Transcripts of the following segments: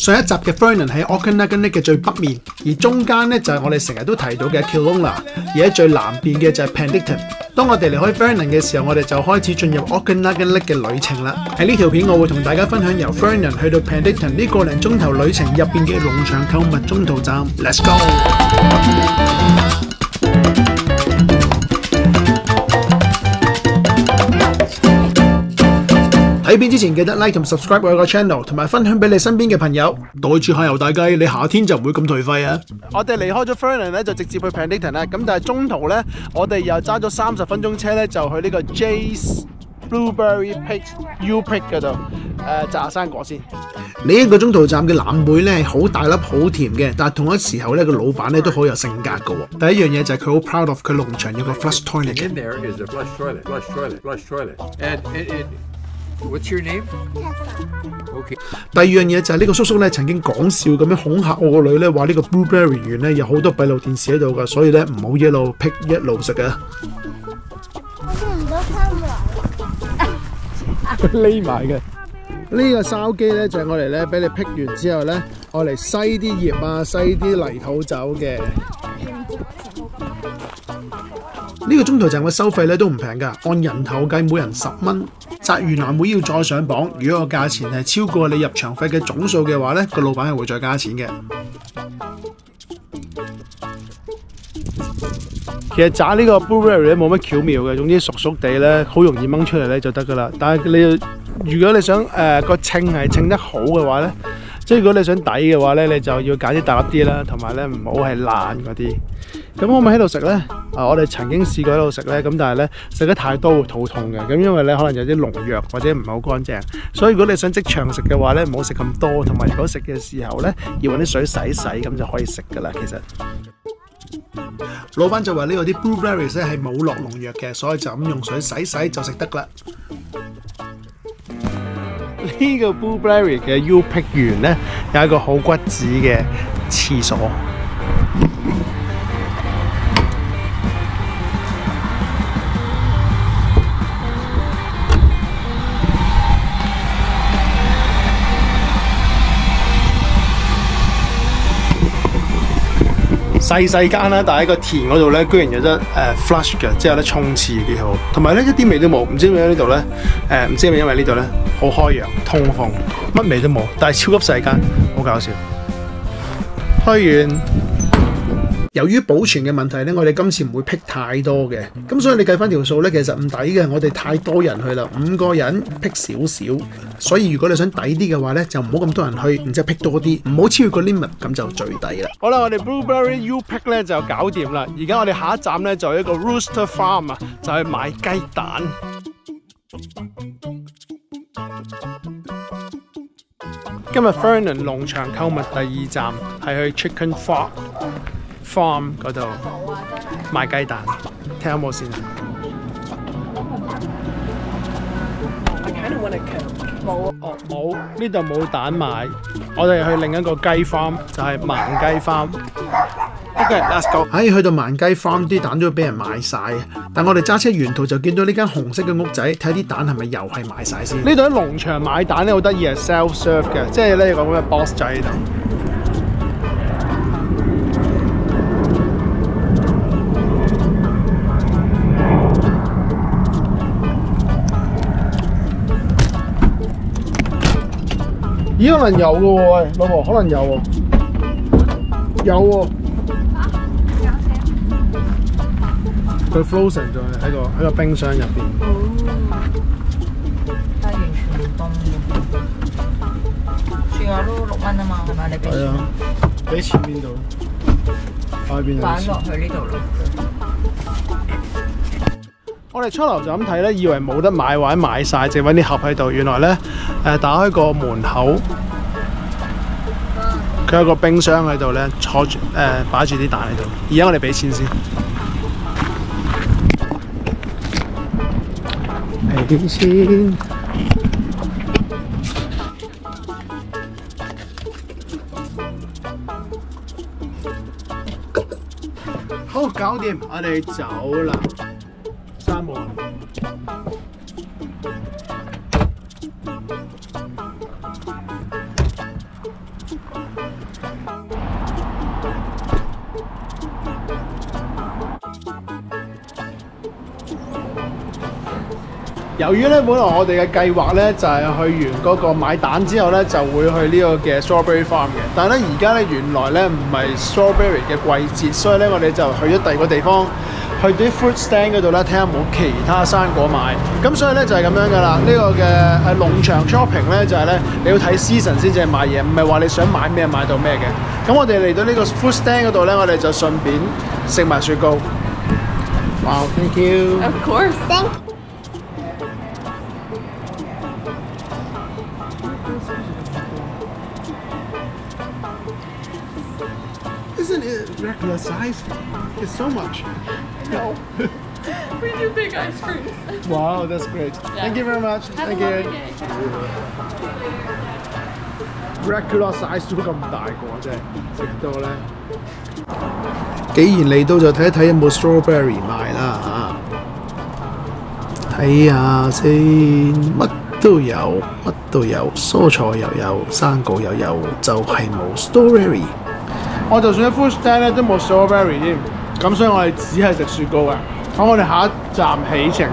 上一集嘅 Fernan 喺 Okanagan 嘅最北面，而中間咧就係我哋成日都提到嘅 Kilona，而喺最南邊嘅就係 Penticton。當我哋離開 Fernan 嘅時候，我哋就開始進入 Okanagan 嘅旅程啦。喺呢條片，我會同大家分享由 Fernan 去到 Penticton 呢個零鐘頭旅程入邊嘅農場購物中途站。Let's go！睇片之前記得 like 同 subscribe 我個 channel，同埋分享俾你身邊嘅朋友。袋住下游大雞，你夏天就唔會咁頹廢啊！我哋離開咗 Fernan 咧，就直接去 Penticton 啦。咁但係中途咧，我哋又揸咗三十分鐘車咧，就去呢個 Jay's Blueberry Pig U Pick 嗰度誒摘下生果先。呢一個中途站嘅藍莓咧好大粒、好甜嘅，但係同一時候咧個老闆咧都好有性格嘅喎。第一樣嘢就係佢好 proud of 佢農場有個 flush toilet。What's your name? Okay. 第二樣嘢就係呢個叔叔咧曾經講笑咁樣恐嚇我個女咧，話呢個 blueberry 園咧有好多閉路電視喺度㗎，所以咧唔好一路劈一路食啊！我見唔到 camera。匿埋嘅。呢個筲箕咧就係我哋咧俾你劈完之後咧，我嚟篩啲葉啊、篩啲泥土走嘅。呢個中途站嘅收費咧都唔平㗎，按人頭計每人十蚊。摘完藍莓要再上榜，如果個價錢係超過你入場費嘅總數嘅話咧，個老闆係會再加錢嘅。其實炸呢個 blueberry 咧冇乜巧妙嘅，總之熟熟地咧好容易掹出嚟咧就得㗎啦。但係你如果你想誒個稱係稱得好嘅話咧，即系如果你想抵嘅話咧，你就要揀啲大粒啲啦，同埋咧唔好係爛嗰啲。咁可唔可以喺度食咧？啊，我哋曾經試過喺度食咧，咁但係咧食得太多會肚痛嘅。咁因為咧可能有啲農藥或者唔係好乾淨，所以如果你想即場食嘅話咧，唔好食咁多，同埋如果食嘅時候咧要揾啲水洗洗，咁就可以食噶啦。其實。老闆就話呢個啲 blueberries 咧係冇落農藥嘅，所以就咁用水洗洗就食得啦。呢個 blueberry 嘅 U Pick 園咧有一個好骨子嘅廁所。細細間啦，但係喺個田嗰度咧，居然有得誒、flush 嘅，即係有得沖刺，幾好。同埋咧一啲味都冇，唔知點解呢度咧誒，唔知係咪因為呢度咧好開揚、通風，乜味都冇，但係超級細間，好搞笑。開完。由於保存嘅問題咧，我哋今次唔會劈太多嘅，咁所以你計翻條數咧，其實唔抵嘅。我哋太多人去啦，五個人劈少少，所以如果你想抵啲嘅話咧，就唔好咁多人去，然之後劈多啲，唔好超越個 limit，咁就最抵啦。好啦，我哋 Blueberry U Pick 咧就搞掂啦，而家我哋下一站咧就係一個 Rooster Farm 啊，就係買雞蛋。今日 Fernan 農場購物第二站係去 Chicken Farm。Farm 嗰度賣雞蛋，睇下有冇先啊！冇哦，冇呢度冇蛋賣，我哋去另一個雞 farm 就係盲雞 farm。OK，let's go。唉，去到盲雞 farm 啲蛋都俾人賣晒，但我哋揸車沿途就見到呢間紅色嘅屋仔，睇啲蛋係咪又係賣晒先？呢度喺農場買蛋咧好得意，係 self serve 嘅，即係咧有個咁嘅 boss 仔喺度。咦，可能有嘅喎，喂，老婆，可能有喎，有喎。佢 frozen 咗喺個喺個冰箱入邊。但係完全冇凍嘅，算下都六蚊啊嘛，係咪？你俾係啊，俾錢邊度？擺邊度？擺落去呢度咯。我哋初頭就咁睇咧，以為冇得買或者買晒，淨揾啲盒喺度。原來咧，誒、打開個門口，佢有個冰箱喺度咧，坐住誒擺住啲蛋喺度。而家我哋俾錢先，俾錢。好，搞掂，我哋走啦。由於咧，本來我哋嘅計劃咧就係、去完嗰個買蛋之後咧，就會去呢個嘅 strawberry farm 嘅。但係咧，而家咧原來咧唔係 strawberry 嘅季節，所以咧我哋就去咗第二個地方，去啲 fruit stand 嗰度咧睇下有冇其他生果買。咁所以咧就係、咁樣噶啦。呢、個嘅誒農場 shopping 咧就係、咧你要睇 season 先至係買嘢，唔係話你想買咩買到咩嘅。咁我哋嚟到呢個 fruit stand 嗰度咧，我哋就順便食埋雪糕。哇、t h a n k you。Of course. Thank Isn't it regular size? It's so much. No. we do big ice creams. Wow, that's great. Thank you very much. Have Thank you. day. Regular size 都咁大個，真係食到咧。既然嚟到就睇一睇有冇 strawberry 賣啦嚇，睇下先，乜都有，乜都有，蔬菜又有，生果又有，就係冇 strawberry。我就算喺 full stand 咧都冇 strawberry 添，咁所以我哋只係食雪糕嘅。好我哋下一站起程。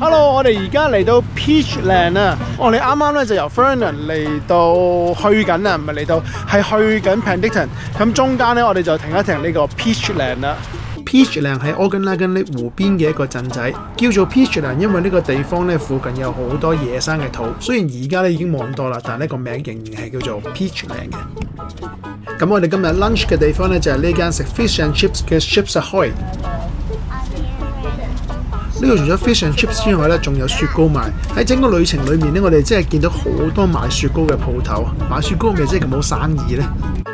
Hello，我哋而家嚟到 Peachland 啊！我哋啱啱咧就由 Fernan 嚟到去緊啊，唔係嚟到係去緊 Penticton。咁中間咧我哋就停一停呢個 Peachland 啦。Peachland 喺 o r g a n l a g o n Lake 湖邊嘅一個鎮仔，叫做 Peachland，因為呢個地方咧附近有好多野生嘅土。雖然而家咧已經冇咁多啦，但係呢個名仍然係叫做 Peachland 嘅。咁我哋今日 lunch 嘅地方咧就係呢間食 fish and chips 嘅 Chips Ahoy。呢度除咗 fish and chips 之外咧，仲有雪糕賣。喺整個旅程裏面咧，我哋真係見到好多賣雪糕嘅鋪頭。賣雪糕咪真係咁好生意呢？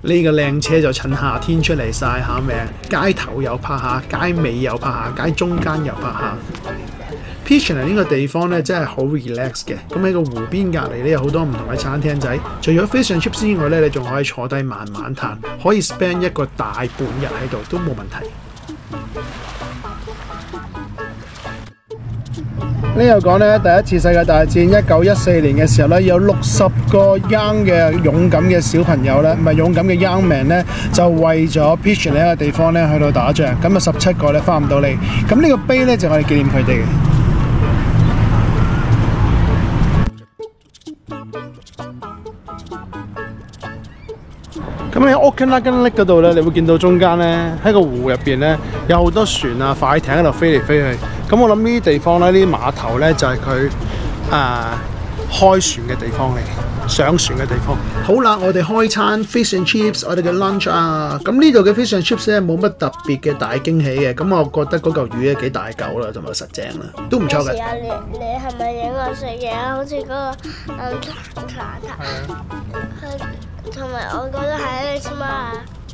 呢個靚車就趁夏天出嚟晒下命，街頭又拍下，街尾又拍下，街中間又拍下。Peachland 呢個地方咧真係好 relax 嘅，咁喺個湖邊隔離咧有好多唔同嘅餐廳仔，除咗 fish and chips 之外咧，你仲可以坐低慢慢嘆，可以 spend 一個大半日喺度都冇問題。呢度講咧，第一次世界大戰一九一四年嘅時候咧，有六十個 young 嘅勇敢嘅小朋友咧，唔係勇敢嘅 young man 咧，就為咗 pitch 呢一個地方咧去到打仗。咁啊，十七個咧翻唔到嚟。咁呢個碑咧就係我哋紀念佢哋嘅。咁喺 Okanagan Lake 嗰度咧，你會見到中間咧喺個湖入邊咧有好多船啊、快艇喺度飛嚟飛去。咁我諗呢啲地方咧，呢啲碼頭咧就係佢啊開船嘅地方嚟，上船嘅地方。好啦，我哋開餐 fish and chips，我哋嘅 lunch 啊。咁呢度嘅 fish and chips 咧冇乜特別嘅大驚喜嘅。咁我覺得嗰嚿魚咧幾大嚿啦，同埋實正啦，都唔錯嘅。你你係咪影我食嘢啊？好似嗰、個嗯同埋我覺得係你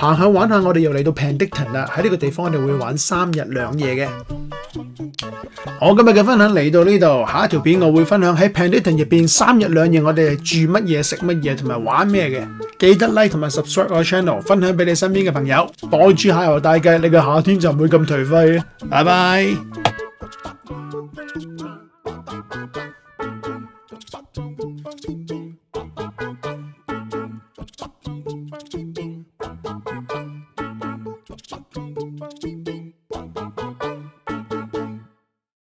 行下玩下，我哋又嚟到 Penticton 啦。喺呢个地方，我哋会玩三日两夜嘅。我今日嘅分享嚟到呢度，下一条片我会分享喺 Panditton 入边三日两夜我哋住乜嘢、食乜嘢同埋玩咩嘅。记得 like 同埋 subscribe 我 channel，分享俾你身边嘅朋友，袋住下游大计，你嘅夏天就唔会咁颓废。拜拜。